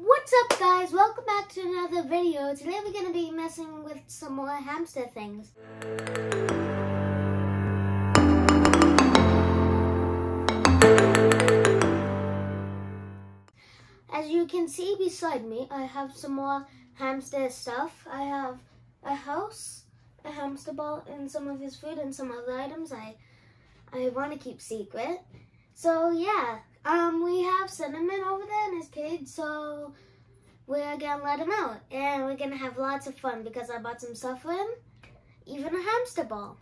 What's up guys? Welcome back to another video. Today we're going to be messing with some more hamster things. As you can see beside me, I have some more hamster stuff. I have a house, a hamster ball, and some of his food and some other items I I want to keep secret. So yeah, um, we have Cinnamon over there in his cage, so we're gonna let him out. And we're gonna have lots of fun because I bought some stuff for him, even a hamster ball.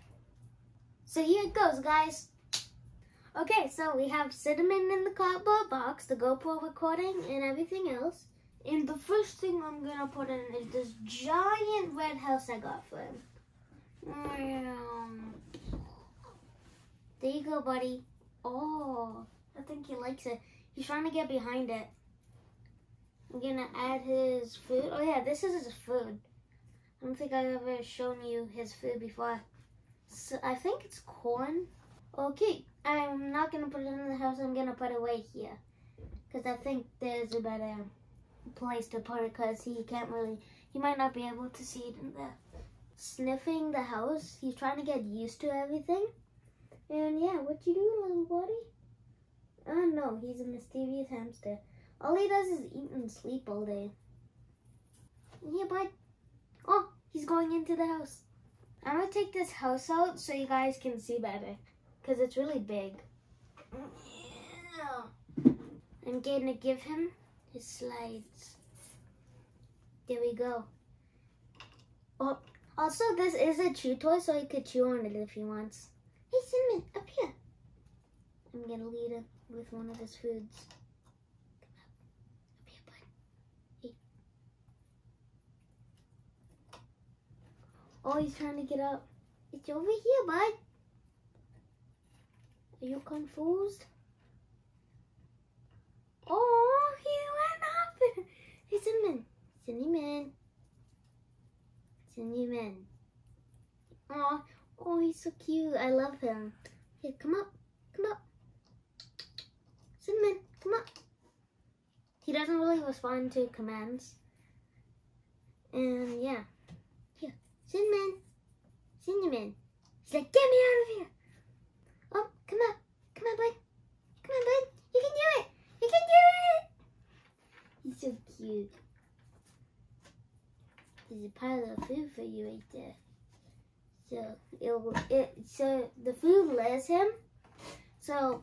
So here it goes, guys. Okay, so we have Cinnamon in the cardboard box, the GoPro recording, and everything else. And the first thing I'm gonna put in is this giant red house I got for him. There you go, buddy. Oh. I think he likes it. He's trying to get behind it. I'm gonna add his food. Oh yeah, this is his food. I don't think I've ever shown you his food before. So I think it's corn. Okay, I'm not gonna put it in the house. I'm gonna put it away here. Because I think there's a better place to put it because he can't really, he might not be able to see it in there. Sniffing the house. He's trying to get used to everything. And yeah, what you do, little buddy? Oh no, he's a mischievous hamster. All he does is eat and sleep all day. Yeah, but Oh, he's going into the house. I'm gonna take this house out so you guys can see better. Because it's really big. Yeah. I'm gonna give him his slides. There we go. Oh, also this is a chew toy so he could chew on it if he wants. Hey here. I'm gonna lead him with one of his foods. Come up. Bud. Oh, he's trying to get up. It's over here, bud. Are you confused? Oh, he went up. He's Hey, Cinnamon. Cinnamon. Cinnamon. Oh, oh, he's so cute. I love him. Here, come up. Come up. Cinnamon, come on. He doesn't really respond to commands. And yeah. Here, Cinnamon. Cinnamon. He's like, get me out of here. Oh, come on. Come on, bud. Come on, bud. You can do it. You can do it. He's so cute. There's a pile of food for you right there. So it, it so the food lets him. So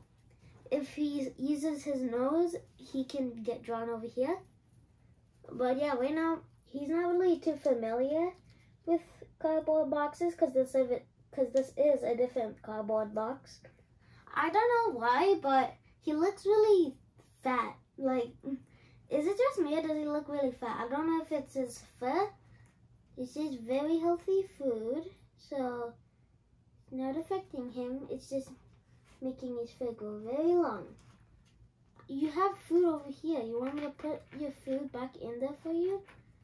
if he uses his nose, he can get drawn over here. But yeah, right now, he's not really too familiar with cardboard boxes because this, this is a different cardboard box. I don't know why, but he looks really fat. Like, is it just me or does he look really fat? I don't know if it's his fur. This is very healthy food, so not affecting him. It's just making his food go very long. You have food over here. You want me to put your food back in there for you?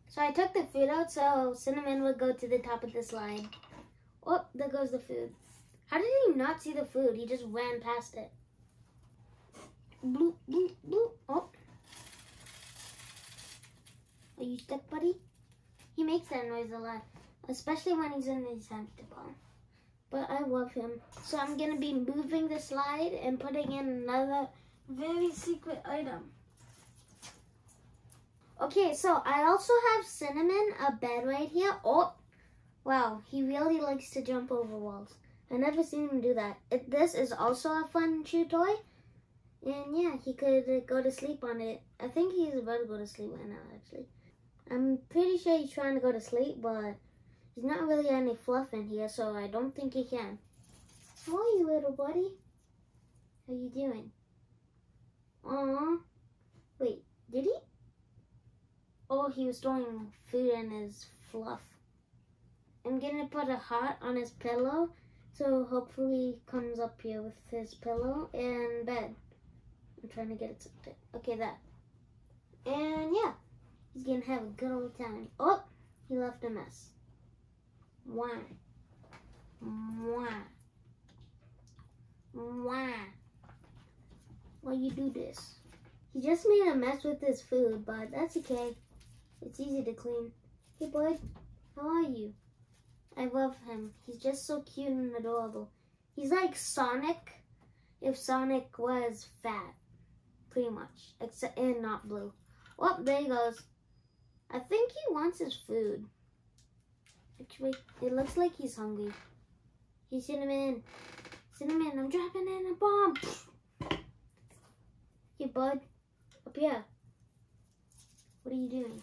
So I took the food out so Cinnamon would go to the top of the slide. Oh, there goes the food. How did he not see the food? He just ran past it. Bloop, bloop, bloop. Oh. Are you stuck, buddy? He makes that noise a lot, especially when he's in his hamster ball but I love him. So I'm going to be moving the slide and putting in another very secret item. Okay, so I also have Cinnamon, a bed right here. Oh, wow, he really likes to jump over walls. I never seen him do that. It, this is also a fun chew toy. And yeah, he could go to sleep on it. I think he's about to go to sleep right now, actually. I'm pretty sure he's trying to go to sleep, but there's not really any fluff in here, so I don't think he can. How are you, little buddy? How you doing? Aww. Wait, did he? Oh, he was throwing food in his fluff. I'm gonna put a heart on his pillow, so hopefully he comes up here with his pillow and bed. I'm trying to get it to, okay, that. And yeah, he's gonna have a good old time. Oh, he left a mess. Mwah. Mwah. Mwah. Why you do this? He just made a mess with his food, but that's okay. It's easy to clean. Hey, bud, how are you? I love him. He's just so cute and adorable. He's like Sonic if Sonic was fat, pretty much, except and not blue. Oh, there he goes. I think he wants his food. It looks like he's hungry. Hey, Cinnamon. Cinnamon, I'm dropping in a bomb. Hey, bud. Up here. What are you doing?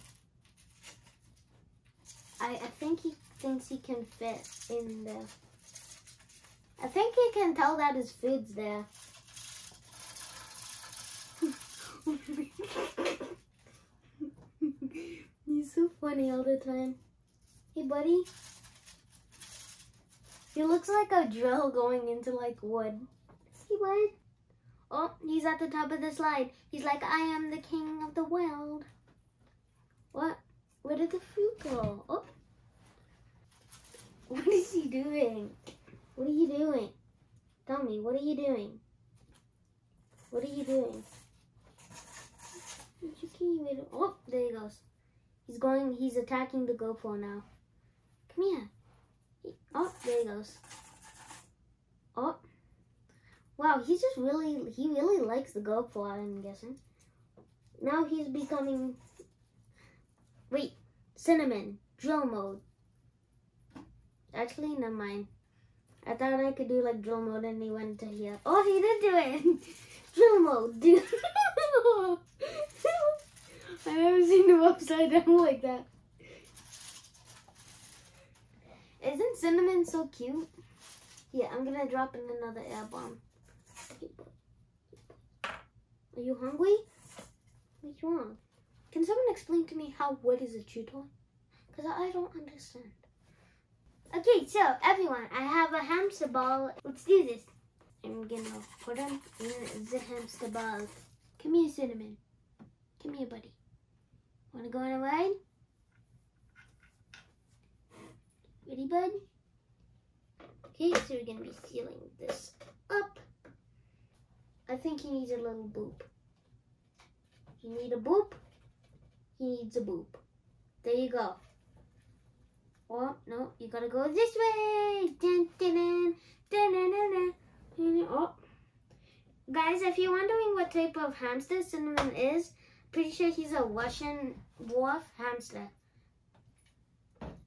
I, I think he thinks he can fit in there. I think he can tell that his food's there. He's so funny all the time. Hey, buddy. He looks like a drill going into like wood. See what? Oh, he's at the top of the slide. He's like, I am the king of the world. What? Where did the food go? Oh. What is he doing? What are you doing? Tell me, what are you doing? What are you doing? Oh, there he goes. He's going, he's attacking the GoPro now. Come here. Oh, there he goes. Oh. Wow, he's just really, he really likes the GoPro, I'm guessing. Now he's becoming, wait, Cinnamon, drill mode. Actually, never mind. I thought I could do like drill mode and he went to here. Oh, he did do it. drill mode, dude. I've never seen him upside down like that. Isn't Cinnamon so cute? Yeah, I'm gonna drop in another air bomb. Are you hungry? What's wrong? Can someone explain to me how wood is a chew toy? Because I don't understand. Okay, so everyone, I have a hamster ball. Let's do this. I'm gonna put him in the hamster ball. Come here, Cinnamon. Come here, buddy. Wanna go on a ride? Ready, bud? Okay, so we're gonna be sealing this up. I think he needs a little boop. You need a boop? He needs a boop. There you go. Oh, no, you gotta go this way. Dun, dun, dun, dun, dun, dun, dun. Oh. Guys, if you're wondering what type of hamster Cinnamon is, pretty sure he's a Russian dwarf hamster.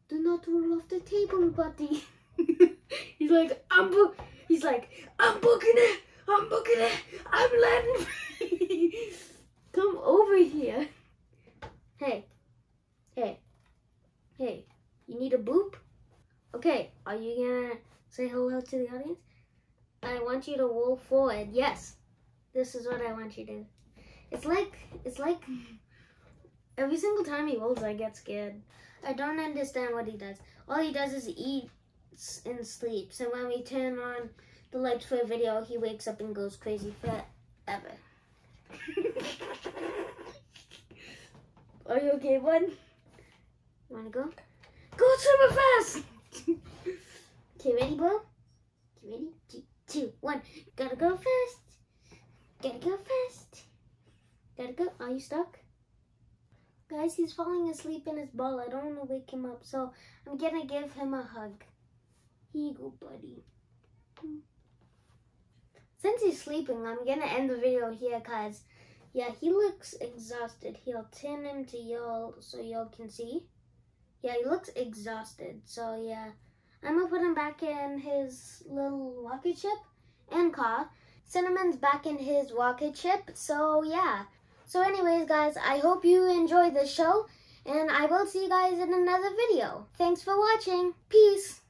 Do not roll off the table, buddy. he's like, I'm bo he's like, I'm booking it, I'm booking it, I'm letting Come over here. Hey, hey, hey. You need a boop? Okay, are you gonna say hello to the audience? I want you to roll forward. Yes, this is what I want you to do. It's like, it's like, every single time he rolls, I get scared. I don't understand what he does. All he does is eat and sleeps. And when we turn on the lights for a video, he wakes up and goes crazy forever. Are you okay, bud? Wanna go? Go super fast! okay, ready, bro? Okay, ready? Three, two, one. Gotta go fast. Gotta go fast. Gotta go. Are you stuck? Guys, he's falling asleep in his ball. I don't want to wake him up, so I'm gonna give him a hug. Here you go, buddy. Since he's sleeping, I'm gonna end the video here, cause yeah, he looks exhausted. He'll turn him to y'all so y'all can see. Yeah, he looks exhausted. So yeah, I'm gonna put him back in his little rocket ship and car. Cinnamon's back in his rocket ship. So yeah. So anyways, guys, I hope you enjoyed the show. And I will see you guys in another video. Thanks for watching. Peace.